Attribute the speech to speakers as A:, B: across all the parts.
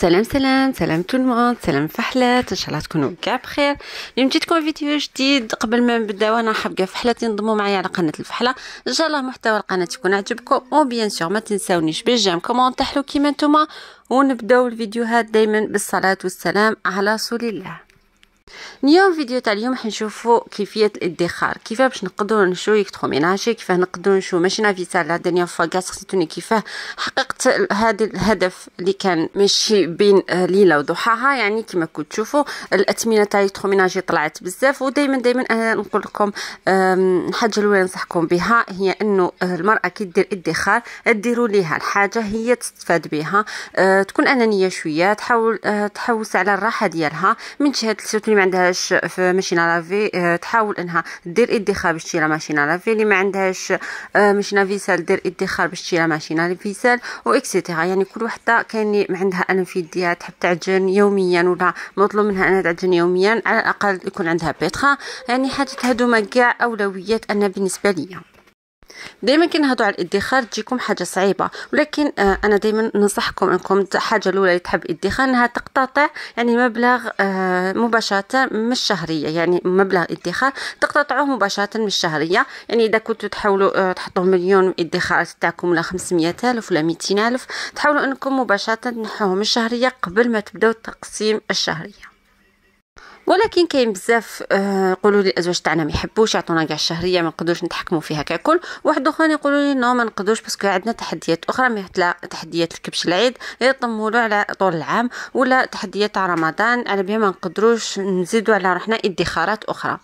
A: سلام سلام سلام tout le monde سلام فحلات ان شاء الله تكونوا كاع بخير. اليوم جيتكم فيديو جديد. قبل ما نبداو أنا حاب كاع فحلات ينضموا معايا على قناة الفحلة. ان شاء الله محتوى القناة يكون عجبكم. و bien sûr ما تنساونيش بال j'aime commentaire حلو كيما نتوما. ونبدأو الفيديوهات دائما بالصلاة والسلام على رسول الله. اليوم فيديو تاع اليوم حنشوفوا كيفية الادخار. كيفاه باش نقدروا نشرو électroménager كيفاه نقدروا نشرو machine vaisselle la dernière fois كاع سقسيتوني كيفاه حققت هذا الهدف اللي كان ماشي بين آه، ليله وضحاها. يعني كما كنتوا تشوفوا الأثمنة تاع électroménager طلعت بزاف. ودائما دائما أنا نقول لكم الحاجة الأولى ننصحكم بها هي إنه آه، المرأة كي دير ادخار ديروا ليها الحاجة هي تستفاد بها. أه تكون أنانية شوية تحاول أه تحوس على الراحة ديالها. من جهه ما عندهاش في machine à laver آه، تحاول إنها دير ادخار باش تشري machine à laver اللي ما عندهاش آه، ماشينه فيسال دير ادخار باش تشري ماشينه فيسال واكسيتيرا يعني كل وحدة كاين اللي عندها الم في يديها تحب تعجن يوميا ولا مطلوب منها انها تعجن يوميا على الأقل يكون عندها بيتخا يعني حاجة هادو كاع أولويات أنا بالنسبة ليا. دائما كي نهضروا على الإدخار تجيكم حاجة صعيبة ولكن آه أنا دائما ننصحكم إنكم الحاجة الأولى اللي تحب الإدخار إنها تقتطع يعني مبلغ آه مباشرة مش شهريه يعني مبلغ إدخار تقتطعوه مباشرة مش شهريه يعني إذا كنتوا تحاولوا آه تحطوا مليون إدخار تاعكم ولا 500 ألف ولا 200 ألف تحاولوا إنكم مباشرة تنحوهم من الشهرية قبل ما تبداو التقسيم الشهرية. ولكن كاين بزاف آه، يقولوا لي الأزواج تاعنا ما يحبوش يعطونا كاع الشهرية ما نقدروش نتحكموا فيها ككل واحد آخرين يقولوا لي non ما نقدروش parce que عندنا تحديات. أخرى مثل تحديات الكبش العيد يطموا على طول العام ولا تحديات رمضان. على بها ما نقدروش نزيدوا على روحنا ادخارات أخرى.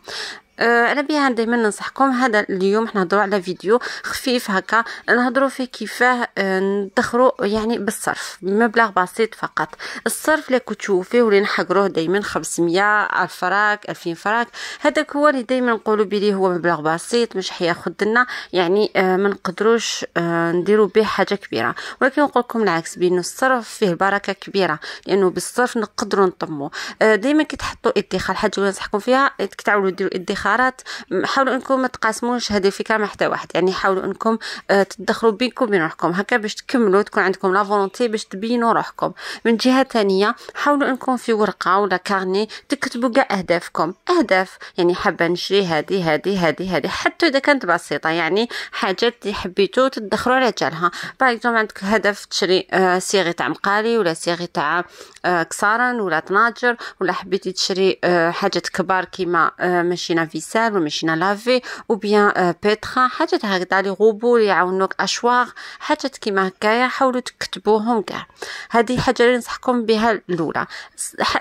A: أنا بها دائما ننصحكم هذا اليوم نهضروا على فيديو خفيف هكا. نهضروا فيه كيفاه آه، ندخروا يعني بالصرف بمبلغ بسيط فقط. الصرف اللي كنت تشوفيه واللي نحقروه دائما 500 1000 فراك 2000 فراك هذاك هو اللي دائما نقولوا بلي هو مبلغ بسيط مش حياخذ لنا يعني آه، ما نقدروش نديروا به حاجة كبيرة. ولكن نقول لكم العكس بأنه الصرف فيه بركة كبيرة. لأنه بالصرف نقدروا نطمو. دائما كي تحطوا إدخار حاجة اللي ننصحكم فيها كي تعاودوا ديروا إدخار الادخارات حاولوا إنكم ما تقاسموش هذه الفكرة مع حتى واحد. يعني حاولوا إنكم آه، تدخروا بينكم وبين روحكم. هكا باش تكملوا تكون عندكم la volonté باش تبينوا روحكم. من جهة ثانية حاولوا إنكم في ورقة ولا carnet تكتبوا كاع أهدافكم. أهداف يعني حابة نشري هذه هذه هذه هذه. حتى إذا كانت بسيطة يعني حاجات اللي حبيتوا تدخروا على جالها. par عندك هدف تشري آه صيغه تاع مقالي ولا صيغه تاع آه كسارن ولا طناجر ولا حبيتي تشري حاجات كبار كيما machine vaisselle و machine à laver ou bien peut-être حاجات هكذا لي غوبو اللي يعاونوك hachoir حاجات كيما هكايا حاولوا تكتبوهم كاع هذه حاجة اللي ننصحكم بها الاولى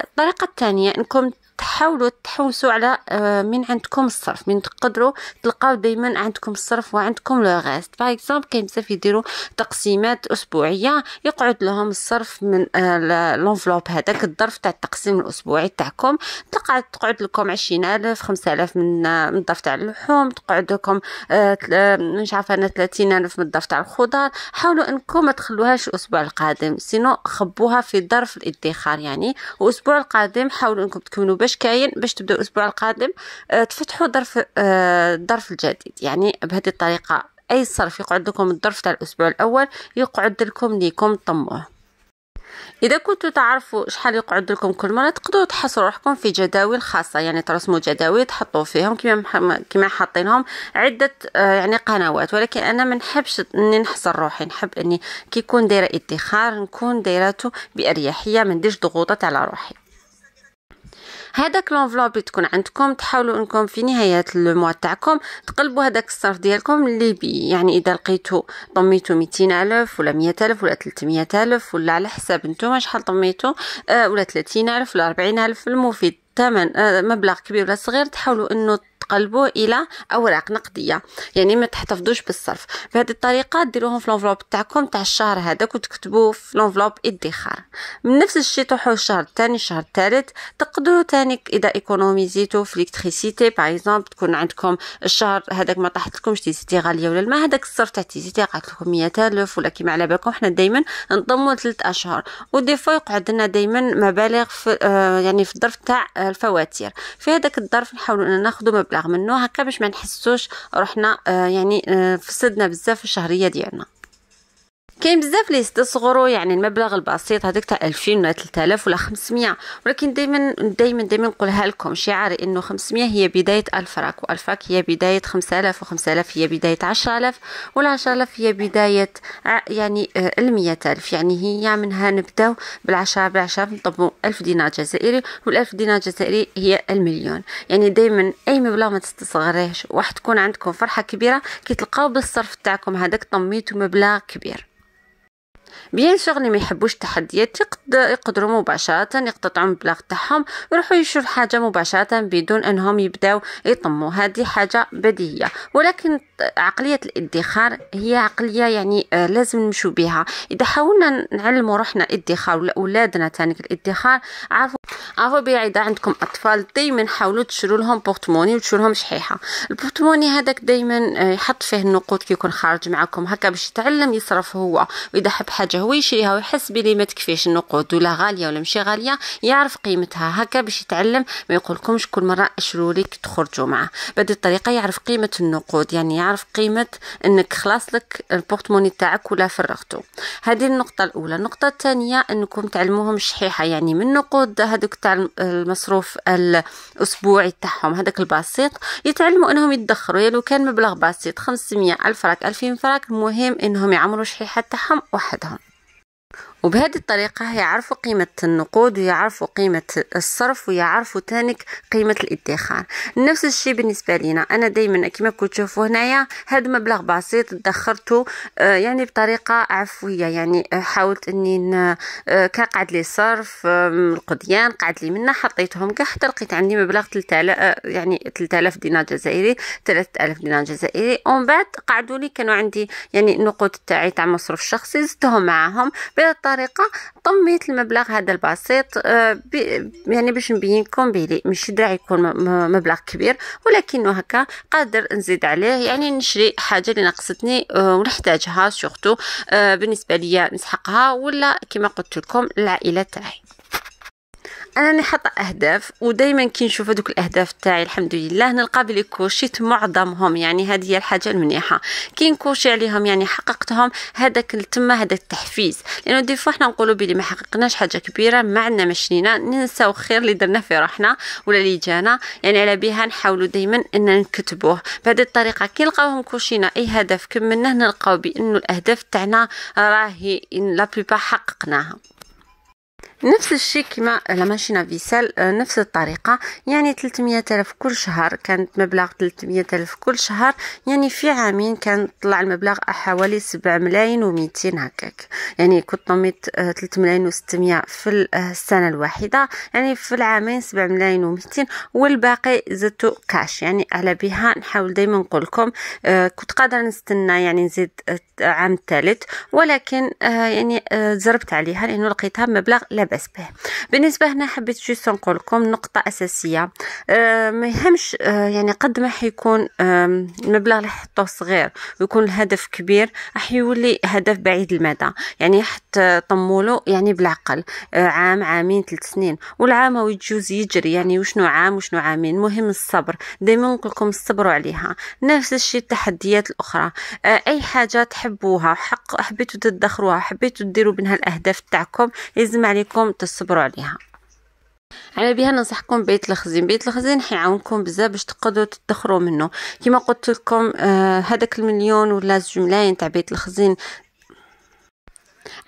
A: الطريقة الثانية انكم تحاولوا تحوسوا على آه، من عندكم الصرف من تقدروا تلقاو دائما عندكم الصرف وعندكم le reste par exemple كاين بزاف يديروا تقسيمات أسبوعية يقعد لهم الصرف من آه، لونفلوب هذاك الظرف تاع التقسيم الأسبوعي تاعكم. تقعد تقعد لكم عشرين ألف خمسة آلاف من آه، من الظرف تاع اللحوم تقعد لكم مش عارفة أنا ثلاثين ألف من الظرف تاع الخضر. حاولوا أنكم ما تخلوهاش الأسبوع القادم سينو خبوها في ظرف الإدخار يعني. والأسبوع القادم حاولوا أنكم تكونوا باش كاين باش تبداو الأسبوع القادم؟ آه، تفتحوا ظرف الظرف آه، الجديد. يعني بهذه الطريقة أي صرف يقعد لكم الظرف تاع الأسبوع الأول يقعد لكم ليكم طموه. إذا كنتوا تعرفوا شحال يقعد لكم كل مرة تقدروا تحصروا روحكم في جداول خاصة. يعني ترسموا جداول تحطوا فيهم كما كما حاطينهم عدة آه، يعني قنوات. ولكن أنا ما نحبش إني نحصر روحي. نحب إني كي يكون دايرة ادخار نكون دايرته بأريحية ما نديرش ضغوطات على روحي. هذاك لونفلوب اللي تكون عندكم تحاولوا انكم في نهاية الموا تاعكم تقلبوا هذاك الصرف ديالكم اللي بي يعني إذا لقيتو طميتو 200 ألف ولا 100 ألف ولا 300 ألف ولا على حساب نتوما شحال طميتو آه ولا 30 ألف ولا 40 ألف المفيد ثمن آه مبلغ كبير ولا صغير تحاولوا إنه تقلبوه إلى أوراق نقدية. يعني ما تحتفظوش بالصرف. بهذه الطريقة ديروهم في l'enveloppe تاعكم تاع الشهر هذاك وتكتبوه في l'enveloppe ادخار. من نفس الشيء تروحوا الشهر الثاني الشهر الثالث تقدروا ثاني إذا إيكونوميزيتو في l'électricité par exemple تكون عندكم الشهر هذاك ما طاحت لكمش تريسيتي غاليه ولا الماء هذاك الصرف تاع تريسيتي قالت لكم 100000 ولا كيما على بالكم حنا دائما نضموا ثلاث أشهر. و des fois يقعد لنا دائما مبالغ في آه يعني في الظرف تاع الفواتير. في هذاك الظرف نحاولوا ناخذ مبلغ مبلغ منه هكا باش ما نحسوش روحنا آه يعني آه فسدنا بزاف الشهرية ديالنا. كاين بزاف اللي يستصغروا يعني المبلغ البسيط هذاك تاع 2000 ولا 3000 ولا 500 ولكن دائما دائما دائما نقولها لكم شعاري إنه 500 هي بداية الفراك والفراك هي بداية 5000 و5000 هي بداية 10000 وال10000 هي بداية يعني آه، ال 100000 يعني هي منها نبداو بالعشرة بالعشرة نطبقوا 1000 دينار جزائري وال1000 دينار جزائري هي المليون. يعني دائما أي مبلغ ما تستصغريهش واحد تكون عندكم فرحة كبيرة كي تلقاو بالصرف تاعكم هذاك طميتو مبلغ كبير. bien sûr اللي ما يحبوش التحديات يقدروا مباشرة يقتطعوا المبلغ تاعهم ويروحوا يشروا حاجة مباشرة بدون أنهم يبداو يطموا هذه حاجة بديهية ولكن عقلية الادخار هي عقلية يعني آه لازم نمشوا بها. إذا حاولنا نعلموا روحنا الادخار ولا أولادنا تاني الادخار عارفوا عارفوا بيا اذا عندكم أطفال دائما حاولوا تشروا لهم porte-monnaie وتشروا لهم شحيحة. ال porte-monnaie هذاك دائما آه يحط فيه النقود كي يكون خارج معكم. هكا باش يتعلم يصرف هو. وإذا حب حاجة هو يشريها ويحس بلي ما تكفيش النقود ولا غالية ولا ماشي غالية يعرف قيمتها. هكا باش يتعلم ما يقولكمش كل مرة اشروا لك تخرجوا معه. بهذه الطريقة يعرف قيمة النقود. يعني يعرف قيمة إنك خلاص لك البورتموني تاعك ولا فرغته هذه النقطة الأولى. النقطة الثانية إنكم تعلموهم الشحيحه يعني من نقود هذوك تاع المصروف الأسبوعي تاعهم هذاك البسيط. يتعلموا إنهم يدخروا يعني لو كان مبلغ بسيط 500 ألف فراك 2000 فراك المهم إنهم يعمروا شحيحة تاعهم وحدهم. وبهذه الطريقة يعرفوا قيمة النقود ويعرفوا قيمة الصرف ويعرفوا تانك قيمة الإدخار. نفس الشيء بالنسبة لنا أنا دايما كما كنت تشوفوا هنايا هذا مبلغ بسيط ادخرته آه، يعني بطريقة عفوية. يعني آه، حاولت أني آه، كان قعد لي صرف القديان قعد لي منه حطيتهم كاع. حتى لقيت عندي مبلغ 3000 يعني 3000 دينار جزائري 3000 دينار جزائري. ومن بعد قعدوا لي كانوا عندي يعني النقود تاعي تاع مصروف شخصي زدتهم معاهم. بهذه الطريقة طميت المبلغ هذا البسيط آه، يعني باش نبين لكم بلي مش داعي يكون مبلغ كبير ولكنه هكا قادر نزيد عليه يعني نشري حاجة اللي ناقصتني آه، ونحتاجها surtout آه، بالنسبة ليا نسحقها ولا كما قلت لكم العائلة تاعي. أنا حاطة أهداف ودائما كي نشوف هذوك الأهداف تاعي الحمد لله نلقى بلي كوشيت معظمهم يعني هذه هي الحاجة المنيحه كي نكوشي عليهم يعني حققتهم هذاك تما هذا التحفيز. لأنه des fois حنا نقولوا بلي ما حققناش حاجة كبيرة ما عندنا مشينا ننساو الخير اللي درنا في روحنا ولا اللي جانا. يعني على بها نحاولوا دائما ان نكتبوه. بهذه الطريقة كي نلقاوهم كوشينا أي هدف كملناه نلقاو بأنه الأهداف تاعنا راهي la plupart حققناها. نفس الشيء كما machine vaisselle آه، نفس الطريقة. يعني 300 ألف كل شهر كانت مبلغ 300 ألف كل شهر يعني في عامين كان طلع المبلغ حوالي 7 ملايين و200 هكاك. يعني كنت طميت 3 آه، ملايين و600 في آه، السنة الواحدة. يعني في العامين 7 ملايين و200 والباقي زدتو كاش يعني على بها نحاول دائما نقول لكم كنت قادرة نستنى يعني نزيد عام الثالث ولكن يعني زربت عليها لأنه لقيتها مبلغ لا باس به بالنسبة هنا حبيت juste نقول لكم نقطة أساسية. آه ما يهمش آه يعني قد ما حيكون آه المبلغ اللي حطوه صغير ويكون الهدف كبير راح يولي هدف بعيد المدى. يعني حتى طمولو يعني بالعقل. آه عام عامين ثلاث سنين. والعام هو يجوز يجري. يعني وشنو عام وشنو عامين. مهم الصبر. دائما نقول لكم صبروا عليها. نفس الشيء التحديات الأخرى. آه أي حاجة تحبوها حق حبيتوا تدخروها حبيتوا ديروا منها الاهداف تاعكم لازم عليكم انكم تصبروا عليها. على بها ننصحكم بيت الخزين. بيت الخزين حيعاونكم بزاف باش تقدروا تدخروا منه. كما قلت لكم آه هذاك المليون ولا زوج ملايين تاع بيت الخزين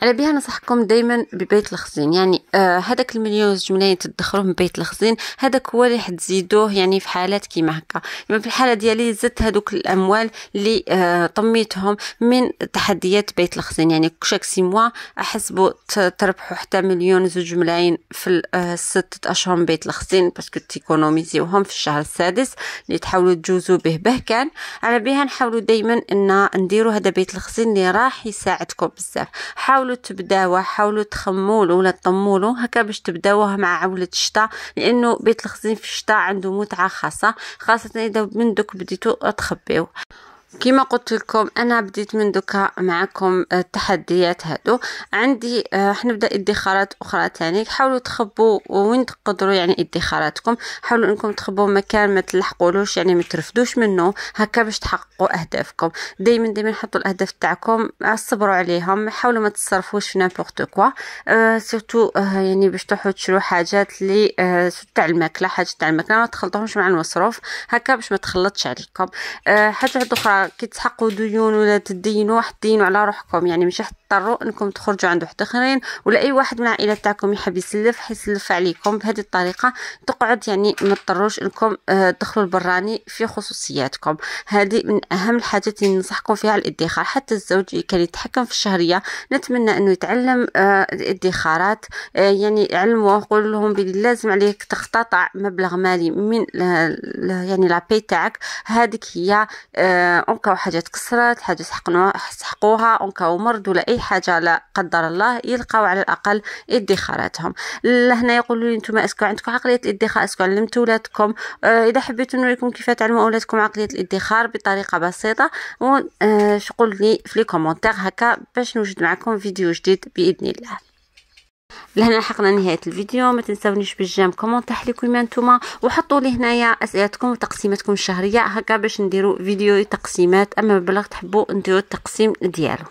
A: على بها نصحكم دائما ببيت الخزين. يعني آه المليون زوج ملايين تدخروه من بيت الخزين هذاك هو اللي حتزيدوه يعني في حالات كيما هكا. يعني في الحالة ديالي زدت هذوك الأموال اللي آه طميتهم من تحديات بيت الخزين. يعني شاك سي موا احسبوا تربحوا حتى مليون زوج ملايين في آه أشهر من بيت الخزين parce que تيكونوميزيوهم في الشهر السادس اللي تحاولوا تجوزوا به به كان على بها نحاولوا دائما إن نديروا هذا بيت الخزين اللي راح يساعدكم بزاف. حاولوا تبداوه حاولوا تخمولوا ولا تطمولوا هكا باش تبداوه مع عولة الشتاء لأنه بيت الخزين في الشتاء عنده متعة خاصة خاصة إذا من دوك بديتو تخبيو. كما قلت لكم أنا بديت من دوكا معكم التحديات هادو. عندي آه، حنبدا ادخارات أخرى تاني. حاولوا تخبوا وين تقدروا يعني ادخاراتكم. حاولوا إنكم تخبوا مكان ما تلحقولوش يعني ما ترفدوش منه. هكا باش تحققوا أهدافكم. دائما دائما حطوا الأهداف تاعكم صبروا عليهم. حاولوا ما تصرفوش في n'importe quoi أه surtout أه يعني باش تروحوا تشرو حاجات اللي أه تاع الماكلة حاجة تاع الماكلة. ما تخلطوهمش مع المصروف. هكا باش ما تخلطش عليكم. أه حاجة أخرى كي تحققوا ديون ولا تدينوا واحد على روحكم يعني مش تضطروا انكم تخرجوا عند واحد آخرين ولا أي واحد من العائلة تاعكم يحب يسلف حيسلف عليكم بهذه الطريقة. تقعد يعني ما تضطروش انكم آه، تدخلوا البراني في خصوصياتكم. هذه من أهم الحاجات اللي ننصحكم فيها الادخار. حتى الزوج كان يتحكم في الشهرية نتمنى أنه يتعلم آه، الادخارات. آه، يعني علموه قول لهم بلي لازم عليك تقتطع مبلغ مالي من يعني لابي تاعك. هذيك هي en cas où حاجة تكسرت حاجة سحقوها en cas où مرض ولا أي حاجة لا قدر الله يلقاو على الأقل ادخاراتهم. لهنا يقولوا لي أنتم est-ce que عندكم عقلية الادخار؟ est-ce que علمتوا ولادكم. آه إذا حبيتوا نوريكم كيف تعلموا اولادكم عقلية الادخار بطريقة بسيطة وشقول آه لي في les commentaires هكا باش نوجد معكم فيديو جديد بإذن الله. لهنا لحقنا نهاية الفيديو. ما تنساونيش بال j'aime commentaire لكم أنتم وحطوا لي هنايا أسئلتكم وتقسيماتكم الشهرية هكا باش نديروا فيديو تقسيمات. أما مبلغ تحبوا نديروا التقسيم ديالو.